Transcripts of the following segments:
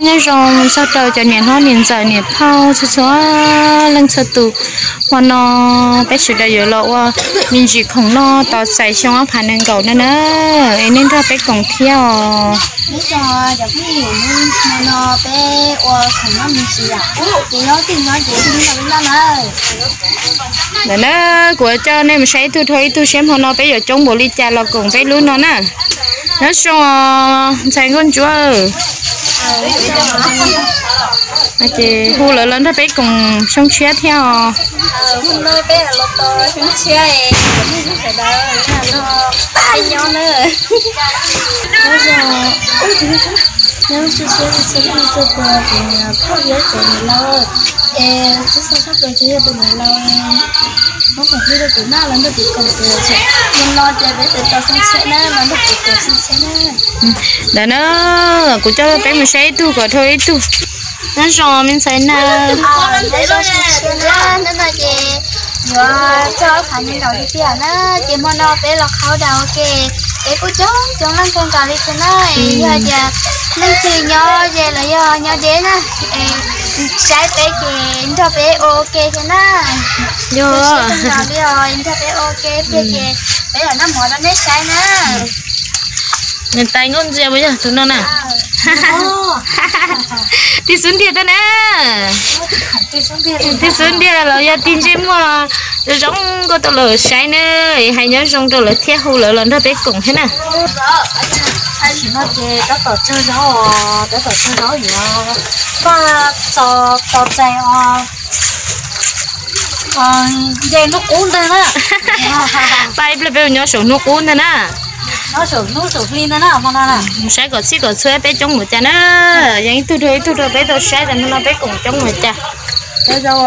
nhớ rong sao trời cho niệm hoa niệm giờ niệm phao cho cho lần sau tụ hoa nó bé sửa đại rồi lộ mình chỉ không nó tao xài xong áo phản nên cầu nữa nữa nên cho bé cùng theo. Bây giờ giờ cái gì mà nó bé ô không nó mình chỉ à. Thì nó thì nó chỉ thì nó nó nữa nữa của cho nên mình sẽ thu thôi thu xem hoa nó bé giờ trong bộ ly trà là cùng bé luôn nó nè. Nó xong chạy con chúa à chị hu lỡ lớn thôi bé cùng xong chia theo hôm nay bé là lột tờ chúng chia ấy phải đó là nó tay nhau nữa. Bây giờ nếu chưa chia thì sẽ đi sơ tờ thì giới của mình lâu em chứ sao phát giới thì tụi mình lâu không phải đi được tụi nào lần được tụi cầm tụi chị. Mình lo chơi với tụi tao sinh sẽ nè lần được tụi tao sinh sẽ nè đó nó của cho bé mình sẽ tu có thôi tu. Nó rồi mình sẽ à rồi chị nhớ cho phải những đầu kia nè chị muốn nó bé là khó đầu kì bé cũng chống chống lăng con cà đi thế này giờ giờ nên chị nhớ về là giờ nhớ đến nè trái bé chị cho bé ok nè vô. Bây giờ cho bé ok bé chị bé là nó mỏ nó nét trái nè người tay ngon gì bây giờ tụi nó nè đi xuống địa đó nè đi xuống địa là giờ tin chứ mà giống có tao lỡ sai nữa hay nhớ giống tao lỡ thiết hù lỡ lần đó bé cùng thế nè chỉ nói về đó tổ chơi gió đó tổ chơi gió gì đó và cho tổ chơi ờ về nó cuốn đây đó bay bây giờ nhớ số nó cuốn nè nè nó sụp nó sụp lên đó nè mà nó nè sẽ có chỉ có chơi bé trong một cha nữa vậy tôi thôi tôi thôi bé tôi sẽ là nó bé cùng trong một cha cái dâu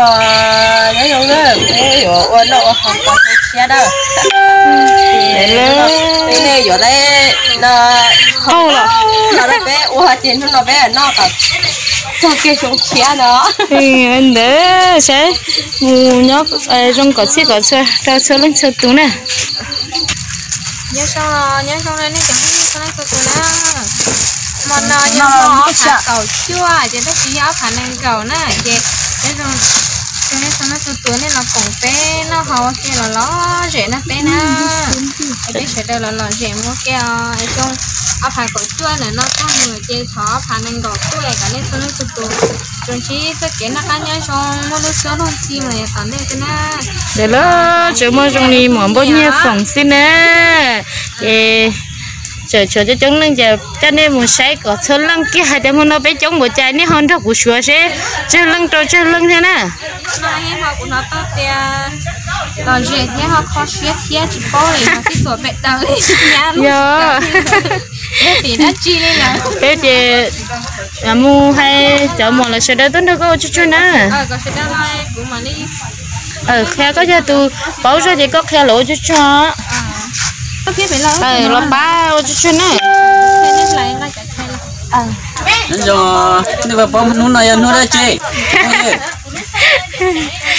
cái dâu đó. Cái dâu ôn nó không có xe đâu cái này ở đây. Nó ô là nó nó bé ua tiền nó bé nó cả cho cái xuống xe nó thì anh để sẽ mù nhóc trong có chỉ có chơi tao chơi lên chơi tú nè nhớ sao nhớ xong rồi nó chẳng biết sao nó cứ nó mà nó nhớ nó phản cầu chua chỉ nó chỉ áo phản năng cầu nè chị. Nhớ xong cho nên sao nó tụt tuổi nên là còn bé nó hầu kia là nó rẻ nó bé nè bé sẽ đây là là rẻ mua kia trong áo phản cầu chua này nó có người chị thọ phản năng cầu chua cả nên sao nó tụt tuổi trong chỉ sẽ cái nó cá nhân xong mua lúc sớm hơn xí mà tạm đây cái nè để lo chờ mua trong đi mỏng bao nhiêu phòng xin nè. Chờ chờ cho chúng nên giờ cho nên một sai có số lăng kia hai đứa nó bé chống một trái ní hơn đâu của sửa sẽ. Chơi lăng trâu chơi lăng thế nè. Còn gì thế họ khó xuyết thế chỉ bao thì nó sẽ sửa bẹt tàu lên nhà chi lên là mua hay chợ một là sẽ đỡ tuấn đâu có chút chút nè. Ờ đi. Ờ khe có cho tôi bảo cho chị có khe lỗ chút cho phải lo ờ là ba chút chút nè. Thế nên giờ nếu mà bom nó này nó đã chơi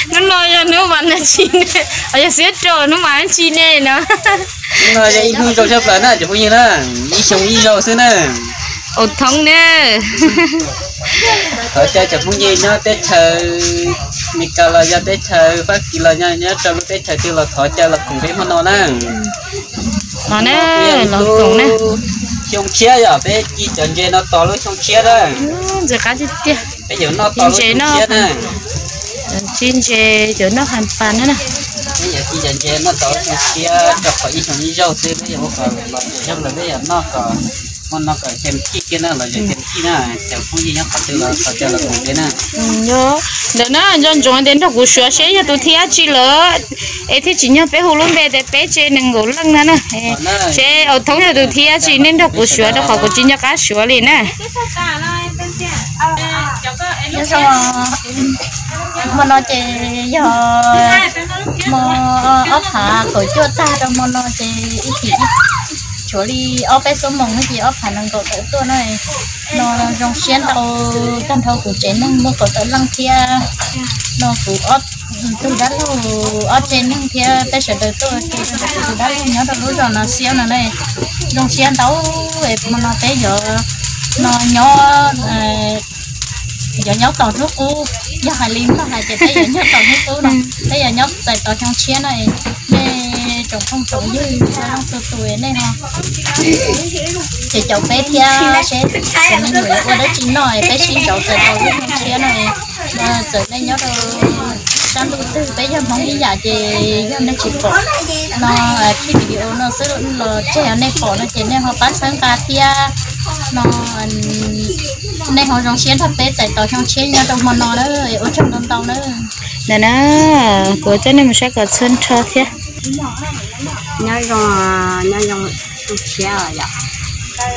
nó nói cho nó bán là chi nè ở nhà xếp trò nó bán chi nè nó. Nó giờ ít hơn cho chấp lại nè chỉ bao nhiêu đó ít sống ít giàu xưa nè ột thông nè. Ở chơi chỉ bao nhiêu nó tết chờ mình cả là giờ tết chờ phát kỳ là nhá nhá lúc tết chờ thì là thọ chơi là cùng với nó nè nó nè nó cùng nè. Trong chia giờ bé chỉ chọn chơi nó to lúc trong chia đó. Giờ cá chết tiệt. Bây giờ nó to Chế trong chia nè chín chè chỗ nó hoàn phản nữa nè bây giờ chỉ chọn chơi nó trong chia cho khỏi ít ít giàu xưa bây giờ nó còn trong là bây giờ nó còn con nó còn thêm chi kia nữa là thêm chi nữa chẳng không gì nhá phải từ là phải từ là cùng thế nè nhớ. Đợt nó dân chúng đến đó cũng sửa xe cho tôi thiệt chi lỡ. Ấy thì chỉ nhớ bé hồ luôn bé để bé chơi nâng ngủ lưng nữa nè chơi ở thống nhà tôi thiệt chi nên đó cũng sửa đó. họ cũng chỉ nhớ cá sửa liền nè cái sao mà nó chỉ giờ mà ấp chưa ta đâu mà nó chỉ ít chỉ chỗ đi ấp bé số mông cái gì ấp hạ năng cổ tới tôi này nó trong xuyên tàu căn thầu của chế năng nó cổ tới lăng kia nó của ấp từ đó lâu ấp trên năng kia bé sẽ tới tôi. Thì từ đó lâu nhớ được lúc rồi nó xuyên này này trong xuyên tàu mà nó tới giờ nó nhỏ giờ nhóc tỏ nước u giờ hai lim nó hai chỉ thấy giờ nhóc tỏ nước u này bây giờ nhóc tại tỏ trong chia này. Nè trồng không trồng dư không sơ tuổi nè. Ha thì cháu bé thia sẽ sẽ mình người qua đó chính nói bé xin cháu sẽ tỏ nước trong chia này. Mà giờ này nhóc đâu sang đầu tư bây giờ mong đi giả thì giờ nó chỉ có nó khi video nó sẽ là trẻ này có nó chỉ nên họ bán sang cà tia nó này họ trồng chiến thập tế chạy tàu trong chiến nhau trong mòn nó đó ở trong đông tàu đó. Nè nó của cho nên mình sẽ có sơn cho thế. Nhau trong nhau trong trồng chiến rồi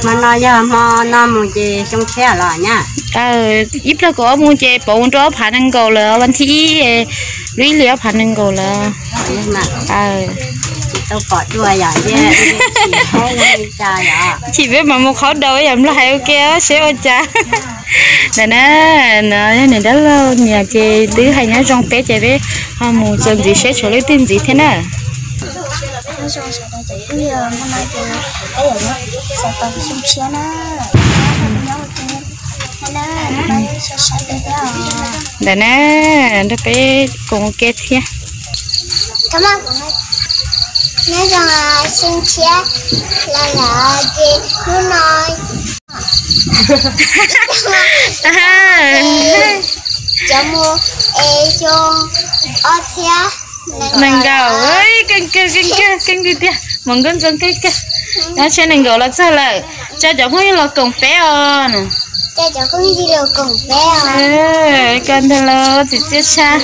mà nó giờ mà nó muốn chơi trồng chiến rồi nha. Ờ ít là có muốn chơi bóng trò phản ứng cầu là vấn thi lý liệu phản ứng cầu là ờ tôi có đùa giờ nha chị biết mà một khó đâu em lại ok sẽ ôi cha. Nè nè nè nè đó nhà chị thứ hai nhá trong bé chị biết. Hôm một giờ gì sẽ cho lấy tin gì thế nè? Đây nè, đó bé cùng kia thế. Cảm ơn nhớ rằng là xin chia là là gì? Nó nói. Cho mua. E cho ở thia nâng gạo ấy cưng cưng cưng cưng cưng đi đi mong cưng cưng cưng cưng nó trên nâng gạo là sao lại? Cho cháu không là cùng bé à? Cho cháu không đi được cùng bé ê cần thật là chị chết cha.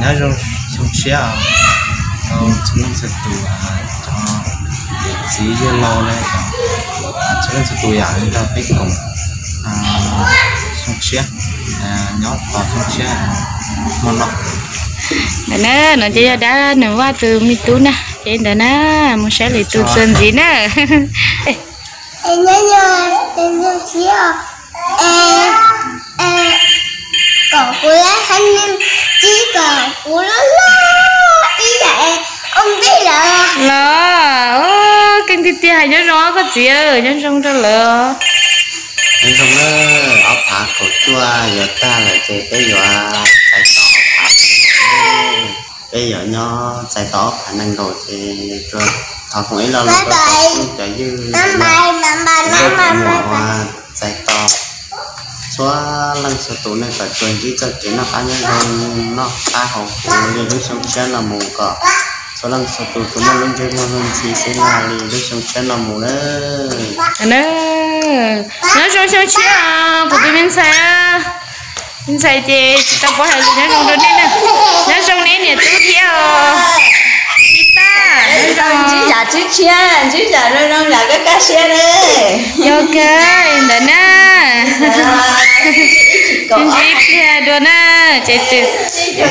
Nó rồi xong xe à nó chúng sẽ tụ à cho chỉ cho lâu này. Cho nên sẽ tụ à người ta biết cùng à xong xe. À nhót vào xong xe. Mà nó nè nè nó chỉ đã nửa qua từ mi tú nè. Trên đó nè muốn sẽ lấy từ chân gì nè? Em nhớ nhớ em nhớ chia em em cậu của lá thanh niên chỉ cậu của nó vậy ông biết là là ô kinh tế tiền hay nhớ rõ có gì ơi nhớ trong cho lỡ nên xong nó áo phá cổ chua giờ ta là chơi cái giờ chạy tỏ phá bây giờ nó chạy tỏ khả năng rồi thì cho thọ không ấy lo là có chạy dư năm bài năm bài năm bài năm bài chạy tỏ xóa lần số tụ này phải chuẩn chỉ cho chỉ nó cá nhân hơn nó ta học thì lúc sống chết là mù cỏ số lần số tụ chúng nó lên chơi mà hơn chỉ sẽ là lì lúc sống chết là mù đấy nè nhớ trong trong chia à phụ tôi mình xài à mình xài chị tao có hay nhớ trong đó nè nhớ trong này nè tú theo Nhớ trong chỉ giả chứ chia chứ giả rồi đâu giả cái cá xe đấy ok đó nè Chính chỉ kia đó nè chị chỉ đấy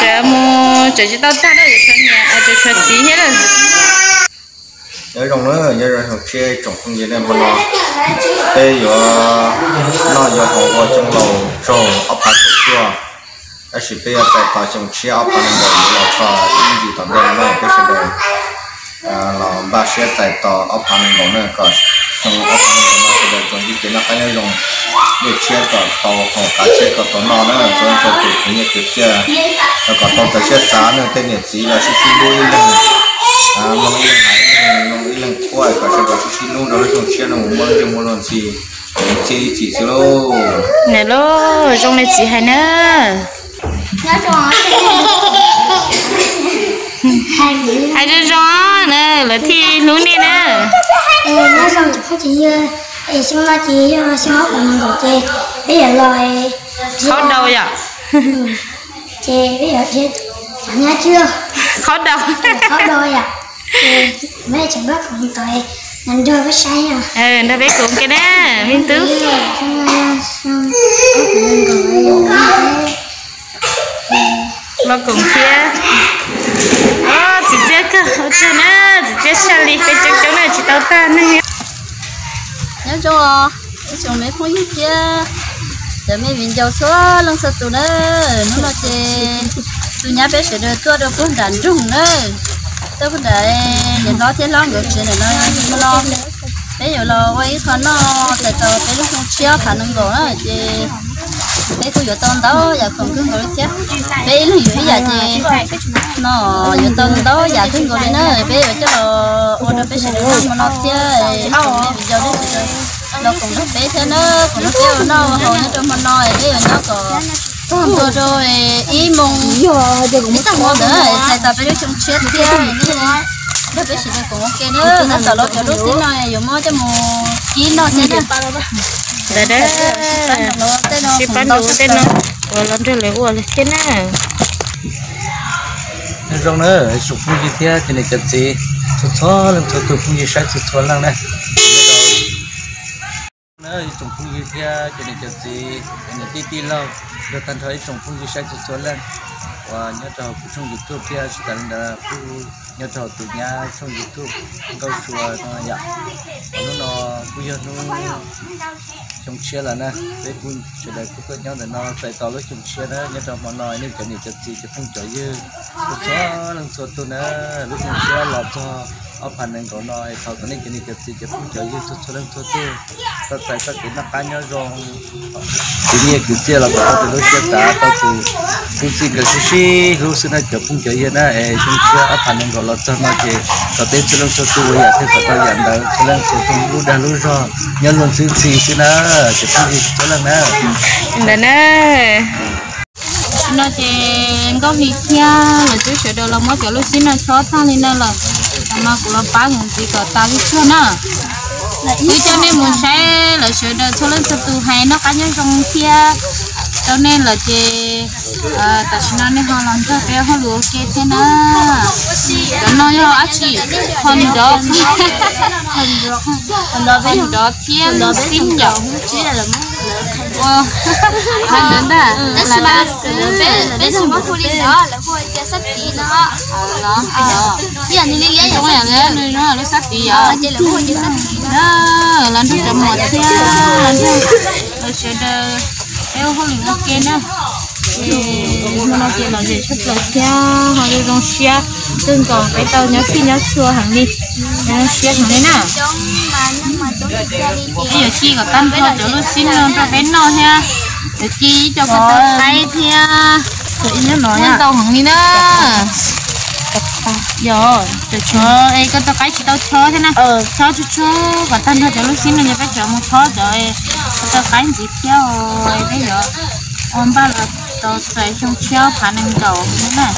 chờ mua chờ chị tao ta đó cho nhà chờ cho chị hết rồi nhớ trong đó nhớ rồi học chơi trồng không gì nên mà nó bây giờ nó giờ học vào trong lầu trồng ốc hạt chua ở chỉ bây giờ tại tại trong chia ốc hạt nó là cho những gì tầm đây nó cái sự đây à là ba sẽ tại tờ ốc hạt nó nữa có trong ốc hạt nó sẽ được trong cái nó cái dùng để chia cả tàu hoặc cả chia cả tàu nó nữa cho cho tụi cái như cái chia rồi cả tàu cái chia giá nữa tên nhiệt chỉ là chỉ chỉ đuôi lên à mà nó lên hải nó lên quay cả sẽ cả chỉ luôn đó là trong chia nó muốn cho muốn làm gì chỉ chỉ số lô nè lô trong này chị hay nè nhớ cho hai đứa rõ nè là thi luôn đi nè. Nhớ xong thì chỉ thì xong là chỉ xong học của mình của chị bây giờ rồi khó đầu vậy? Chị bây giờ chị nhớ chưa? Khó đầu khó đôi à thì mấy chẳng bắt phòng tội. Đôi với sai à. Ừ nó bé cùng cái xong rồi xong của mình gọi lo cùng kia. Ờ chị chết cơ. Ở trên nè chị chết sao đi cái chỗ chỗ này chị tao ta nè nhớ cho chồng lấy không ít kia. Giờ mấy viên dầu số lần sau tụi nó nó là chị tụi nhà bé sẽ được tua được cũng đàn rung nè tôi cũng để để nó thế lo ngược chuyện này nó nó lo. Bây giờ lo, quay con nó, tại tao cái lúc không chia khả năng rồi đó chị bây giờ tông đó, giờ không cứ ngồi chết. Bây giờ như giờ chị nó giờ tông đó, giờ cứ ngồi đi nữa bé giờ cho là ôn bé sẽ giờ mà nó chơi. Bây giờ đấy nó cũng rất bé thế nó cũng nó kêu nó hồi nó trong mình nói bé giờ nó có xong rồi rồi, ý mong ý tao mua nữa tại tao bé nó trong chết kia nó bé chỉ cũng ok nữa. Nó sợ lo cho lúc xí này dùng mua cho mù chín nó thế nữa đấy đấy chỉ bán đủ tên nó rồi làm cho lấy uổng thế nào rong nữa sụp phun gì thế thì này chặt gì chút thôi làm chút tôi phun gì sai chút thôi lăng này nữa trồng phun gì thế thì này chặt gì thì này tí tí lâu. Được thành thấy trồng phun gì sai chút thôi lăng và nhớ à, cho trong youtube kia chỉ cần là phụ nhớ cho từ nhà trong youtube câu chùa nó dạ nó nó bây giờ nó trong chia là nè, để quân sẽ để cứ nhau để nó phải tao lấy trong chia đó. Nhớ cho mọi người nên cái này chặt gì cho không chơi dư lúc đó, lần sau tôi nè, lúc trong chia lọt cho ở phần này của nó thầu cái này cái này gì cái không chơi dư chút chút lần chút tất cả tất cái nó cá nhau rồi cái như cái gì là có từ lúc chia ta tao từ cũng chỉ cái gì, lúc xưa nó chụp không chơi dư nè em trong ở phần này của nó cho nó chỉ tao tên chút lần sau vậy thì tao nhận được chút lần sau lúc đã lúc rồi nhớ luôn xí xí xí nè chụp không gì chỗ lần nè nè nó chỉ có việc kia là chú sửa đồ là mới kiểu lúc xin nó cho thang lên đây là mà cũng là ba người gì cả ta biết chưa nè. Bây cho nên muốn sẽ là sửa đồ cho lên sập tu hay nó cá nhân trong kia cho nên là chị tại sao nên họ làm cho bé họ lúa kia thế nè cho nó cho anh chị phần đó phần đó đó kia xin nhở chỉ là Wow, anh đến đã là là để xem có đi đó là vui cho sắp tí nó đó. Ờ bây giờ đi lấy phải là nơi nó nó sắp tí à chỉ là vui cho sắp tí đó. Cho chậm một thế làm cho rồi theo không được ok nữa. Mà nó chỉ là gì? Chút là xe họ đi trong xe đừng còn cái tàu nhớ khi nhớ xưa hàng đi. Nhớ xe hàng đi nè bây giờ chi có tan thôi cho nó xin luôn cho bé nó nha. Để chi cho cái tàu tay thia. Tự nhớ nói à tàu hàng đi nữa giờ để cho ấy cái tàu cái chỉ tàu cho thế nè ờ cho cho cho. Và tan thôi cho nó xin luôn phải cho một cho rồi cái cái gì theo rồi bây giờ ông ba là tàu sẽ trong theo phản ứng cầu nữa nè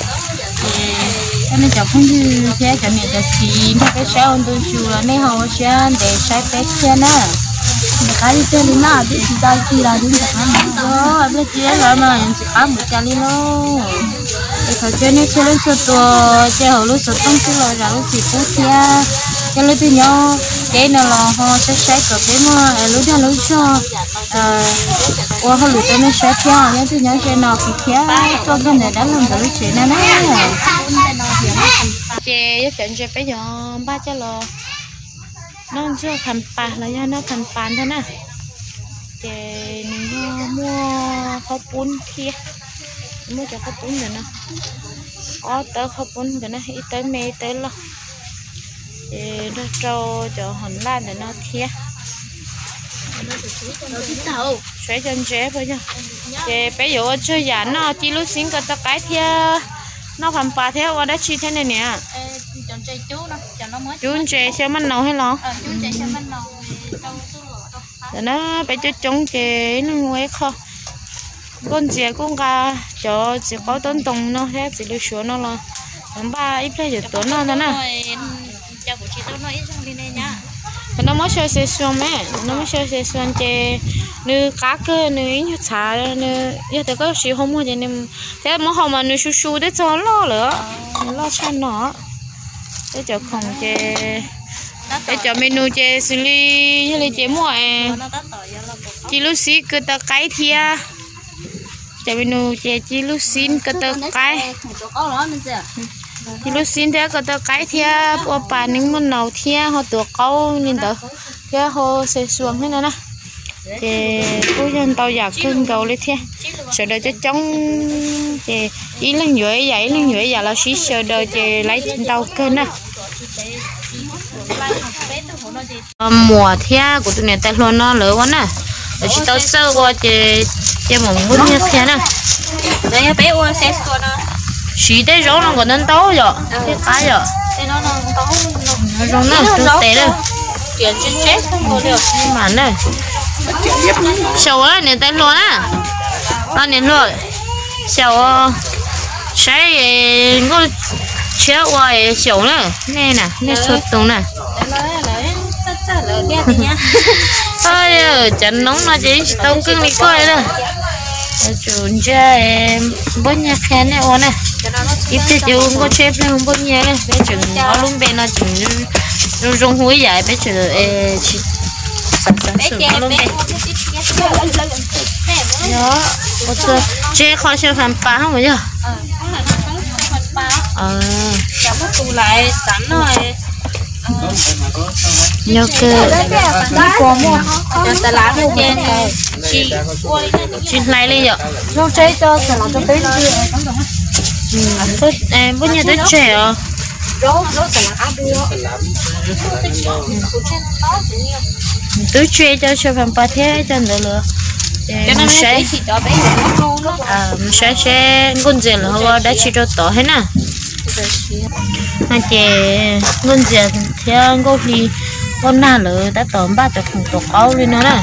cho nên cháu không như thế cho nên là xí nó cái xe ôn tôi chú là nên họ xe để xe bé xe nè cái đi chơi lính nào biết gì đây chỉ là những cái đó biết gì là mà em chỉ ăn một chai luôn thì phải chơi nên chơi lên số tua chơi hậu lúc số tông chứ rồi rồi lúc gì cú thia cho lúc tôi nhớ cái nào là họ sẽ sẽ có cái mà lúc đó lúc cho. À, qua họ lúc đó nó sẽ cho nhớ tôi nhớ chơi nào thì kia cho cái này đã làm được chuyện này nè chị với chuyện chị bây giờ ba cho lo nó chưa? Thành pa là do nó thành pan thôi nè. Chị nó mua khó bún kia. Mua cho khó bún rồi nè. Có tới khó bún rồi nè, ít tới mê tới lo chè nó trâu cho hòn lan để nó kia xoay chân chè bây giờ chè bây giờ chơi giả nó chỉ lúc xin cái tao cái thia nó phần pa thế qua đó chi thế này nè. Chú chè xem mình nấu hay lo ờ ตู้ rồi nó phải cho chống chè nó nguy khó con chè cũng cả cho chỉ có tốn tông nó hết chỉ được xuống nó là làm ba ít lấy được tốn nó nữa nè cho của chị tôi ít sang đi này nhá nó mới chơi xe xuân mẹ nó mới chơi xe xuân chè nữ cá cơ nữ ít xả nữ giờ tới có sự không mua cho nên thế mà họ mà nữ su su để cho lo nữa lo cho nó. Để cho không chè để cho menu chè xử lý, như là chè mua à chỉ lúc xí cứ tờ cái thia cho menu chè lúc xin cứ tờ cái chỗ có đó thế có tờ cái thia bộ bà những món nào thia, họ tổ câu, nhìn tờ thia, họ sẽ xuống thế này nè. Thì cô dân tao giặc cưng cầu lên thế sợ đời cho chống thì ý lên nhuệ vậy lên nhuệ vậy là xí sợ đời thì lấy tàu cưng nè. Ờ, mùa thế của tụi này tao luôn nó lớn quá nè. Rồi chỉ tao sơ qua thì cho một bún như thế nè. Đấy bé qua xe xuống nó chỉ đây rau nó còn nên tấu rồi. Cái cái rồi. Thế nó nó tấu nó rau nó tôi té rồi chuyển trên chết không có được. Nhưng mà nè sầu á này tay luôn á. Nó này luôn. Sầu sai ngô chéo qua sầu nè nè nè nè sốt tung nè. Thì ơi chân nóng nó chỉ tông cưng đi coi đó chuẩn cha em bốn nhà khen này ôn nè ít thì chú có chép lên không bốn nhà này bé chừng nó luôn bé nó chừng rung rung húi dài bé chừng ê chỉ sẵn sẵn sửa nó luôn bé qua đó một giờ chê khó chơi phàm phá không phải chưa ờ không không phần ba ờ. Chả mất tù lại sẵn rồi. Nhớ cơ. cho ta lá bên trên chị chuyện này. Lên rồi nó chơi cho sản phẩm cho tới chưa tôi em bốn nhà tôi trẻ à tôi chơi cho chơi phàm phá thế cho nữa nữa cho nên sẽ cho à sẽ sẽ gì là họ đã chỉ cho tỏ hết nè. Mà chị ngon gì thì có khi con nào lỡ đã tỏ ba cho không tổ cao lên nữa nè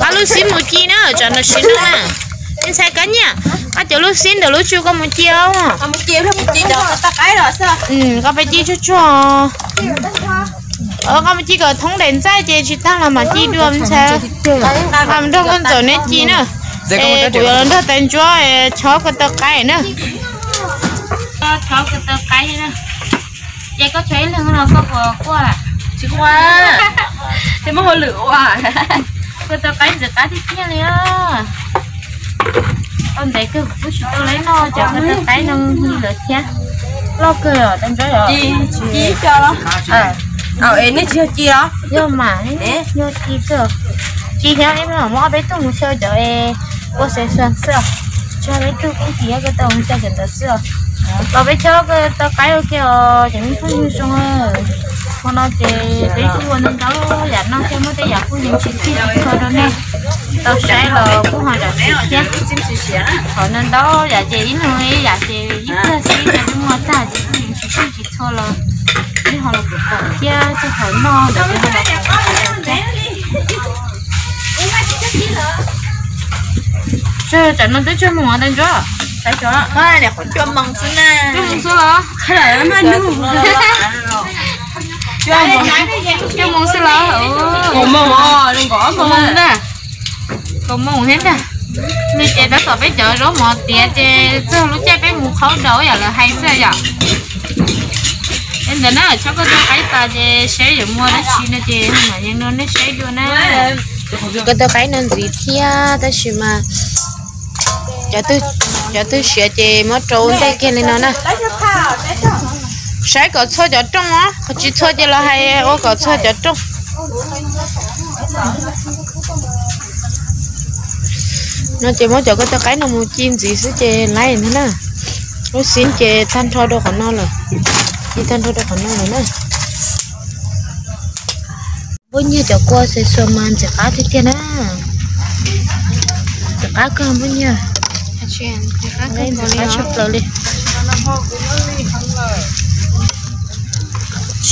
cá lúc xin một chi nữa? Cho nó xin nữa nè nên sai cái nha. Cá chỗ lúc xin được lúc chưa có một chi không? À một chiều thôi một chiều đó ta cái rồi sao? Ừ có phải chi cho cho ờ có một chi có thông đến sai chị chỉ ta là mà chi đưa em sao? Làm đâu con giờ nên chi nữa. Ê, của lần đó tên chúa chó cái tơ cái nữa. Chó cái tơ cái nữa. Vậy có thấy là nó có vừa qua à chứ qua thế mà hồi lửa à cái tơ cái giờ cái thì kia liền ông thấy cái bút tôi lấy nó cho cái tơ cái nó như là kia lo cười ở tên chúa rồi chi chi cho nó. Ờ ờ em ấy chưa chi đó nhưng mà ấy nhưng chi cơ. Chi theo em là mua bé tung sơ cho em cô sẽ soạn sơ. Cho bé tung cũng chỉ cái tung cho cái tơ sơ. Và bé cho cái tơ cái kia chẳng không như xong rồi con nó chỉ tung quần nó đó dạ nó cho mới tới dạ cũng những chuyện kia thôi đó nè tao sẽ là cũng là gì chứ họ nên đó dạ chị nữa ấy dạ chị ít ra xí là đúng không ta chị cũng những chuyện gì thôi là cái họ là một cậu kia cho họ no để cho họ là chơi chẳng nó tới chơi mùa đây chưa tại chỗ ơi này còn cho măng xin nè mùa xưa hả? Cái này nó nó chơi mùa chơi mùa xưa hả còn măng à đừng có măng mùa nè. Còn mùa hết nè. Mình chơi đó tao bây giờ đó mà tiệt chơi chơi lúc chơi bé mùa khó đâu vậy là hay sao vậy? Em đến đó cho cái cái ta chơi sẽ dùng mua nó chi nó chơi mà nhưng nó nó sẽ đưa nó cái tao cái nên gì thia ta chỉ mà. Cho tôi cho tôi sửa chị mất trốn đây kia lên nó nè sai có cho cho trong á. Có chỉ cho cho là hay ô có cho cho trong nó chỉ mới cho cái tao cái nó mua chim gì xứ chị lấy nữa nè. Nó xin chị thanh thôi đâu còn nó rồi chị thanh thôi đâu còn nó rồi nè. Bao nhiêu cho qua sẽ xô man sẽ cá thế kia nè. Sẽ cá cơm bao nhiêu chuyện đây là cá chụp lầu đi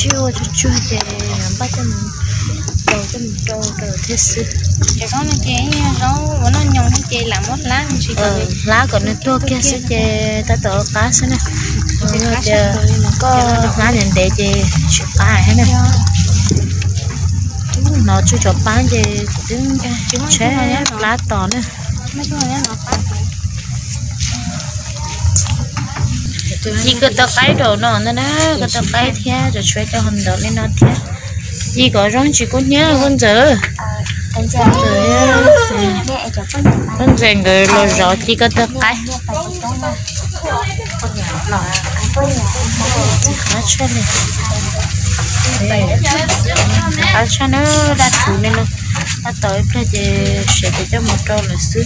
chưa cho chưa để làm bắt cho mình đầu cho mình đầu đầu thế sự cái con nó chế nó nó nhông nó chế làm một lá mình chỉ ờ lá còn nó tua kia sẽ chè ta tổ cá sẽ nè. Chờ có lá nhận để chè chụp cá hay nè. Nó chưa chụp bán trứng trứng chế lá to nè mấy cái này nó phát chỉ có tao cái đồ nó nữa nè có tao cái thế rồi chơi cho hình đồ lên nó thế chỉ có rong chỉ có nhớ con giờ con giờ con giờ người lo rõ chỉ có tất cái khá cho này khá cho nó đã thủ nên nó nó tới bây giờ sẽ để cho một trâu là xứ.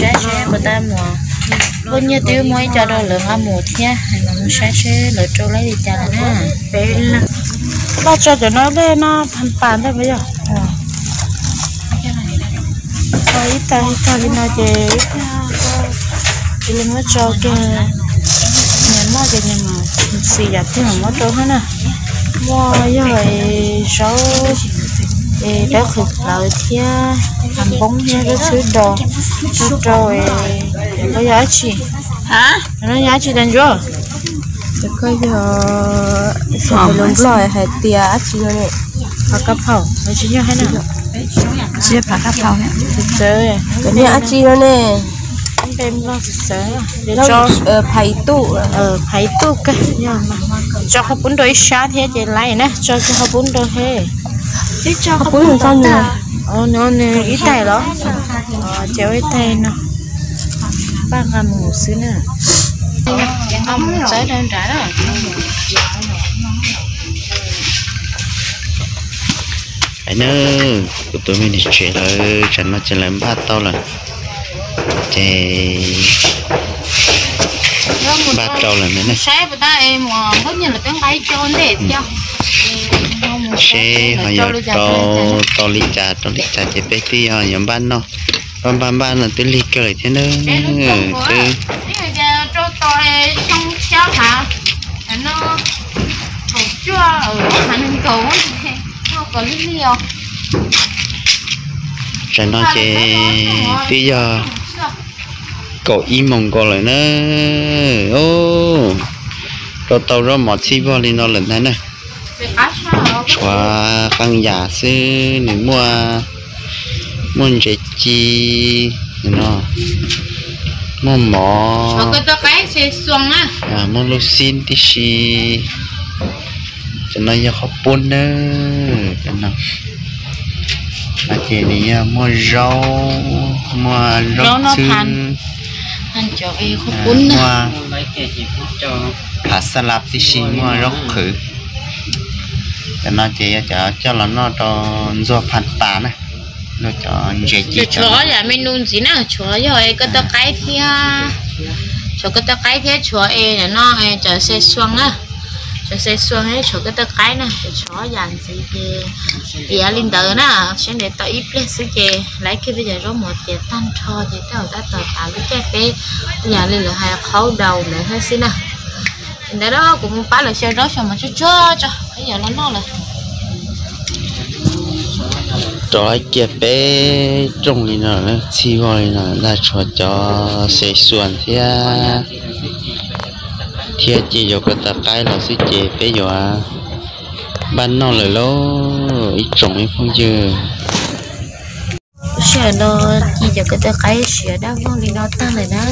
Sẽ sẽ người ta mùa. Con như tiêu mới cho đâu lượng ăn mùa thia nó sẽ sẽ lựa trâu lấy đi trả là nè. Về lo cho cho nó lên nó pan pan thôi bây giờ. Thôi ít ta ít ta đi nó ít ta đi lên mới cho cái nhà mà cái nhà mà xì giặt thì mà mất trâu hết nè. Wow giờ rồi sáu ê đó khực lợi thia làm bóng nha cái thứ đồ. Thứ rồi có giá trị. Hả? Nó giá trị đánh rồi cái giờ phải lồng lòi hay tia chỉ rồi đấy. Và cấp hậu nó chỉ như thế nào? Chỉ phải cắt thầu này sớ cái này chi rồi nè. Đem lo sớ để nó cho ờ phải tụ. Ờ phải tu cái. Nha mà cho họ bún đôi sát thế thì lại nè. Cho cho họ bún đôi thế cho không muốn sao nữa ờ nó nè ít tay đó ờ chéo ít tay nó ba ngàn một xứ nè. Ông tới đơn trả đó. Anh ơi của tôi mình chuyện là chẳng nó chỉ làm ba tao là thì ba trâu là nữa này. sáng bữa ta em mà hết như là cái tay cho để cho xe họ giờ trâu trâu lý trà trâu lý trà chỉ biết đi họ nhóm ban nó ban ban ban là tôi lý cười thế nữa chứ. Bây giờ cho tôi xong cháu hả? Nó thủ chưa ở hành cầu nó có lý liều chẳng nó chỉ bây giờ. Cậu im mong cô lại nữa. Ô rồi tàu rồi một chi vào lên nó lần này chua khăn giả sư nếu mua muốn chế chi nó mua mỏ cái tao cái xe xuông á. À mua lô xin tí xì. Cho nó giờ khó bún nữa cho nó. Mà chị này à, mua rau mua Rau xương. anh cho không à, bún nữa mua hạt salad tí xì mua rau khử cho nó chị cho cho là nó cho do phản bà này nó cho dễ chi cho nó. là menu gì nè chó rồi cái tao cái thì cho cái tao cái thì chó em là nó em cho xe xuông á. Cho xe xuông ấy cho cái tao cái nè cho chó dàn gì thì ở linh tử nè xem để tao ít lên xí chị lấy cái bây giờ có một tiền tan cho thì tao ta tao tạo cái cái bé nhà lên là hai khấu đầu nữa hết xí nè để đó cũng bắt là xe đó cho mà cho cho cho bây giờ nó nó là cho kia bé trong này nó nó chi vào này nó là cho cho sẽ xuân thì thì chỉ có cái ta cái là sẽ chế bé rồi à ban nó lại lố ít trồng ấy không chưa xe nó chỉ cho cái cái xe đó con đi nó tăng lại đó.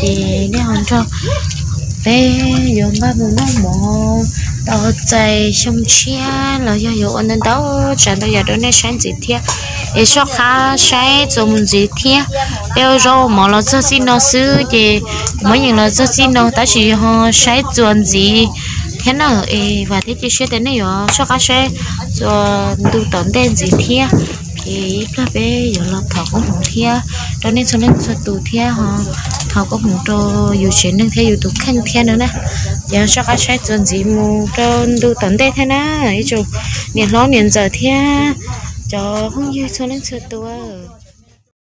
Thì nếu không cho bé giờ ba bữa nó mò đó chạy xong chia là do อยู่ anh đó chẳng đâu giờ đó nên sáng gì thế để cho khá sáng dùng gì thế bây giờ mà lo cho xin nó xứ thì mỗi những lo cho xin nó ta chỉ họ sáng chuẩn gì thế nào ê, và thế chỉ sẽ đến này rồi cho khá sáng cho đủ tận đen gì thế thì các bé giờ là thọ có một thia. Đó nên cho nên cho tụ thia họ. Thọ có một cho dù chuyện nên theo dù tụ khăn thia nữa nè. Giờ cho các sai chuẩn gì mù, cho đủ tận đây thế nè. Ấy chung niệm lo niệm giờ thia. Cho không như cho nên cho tụ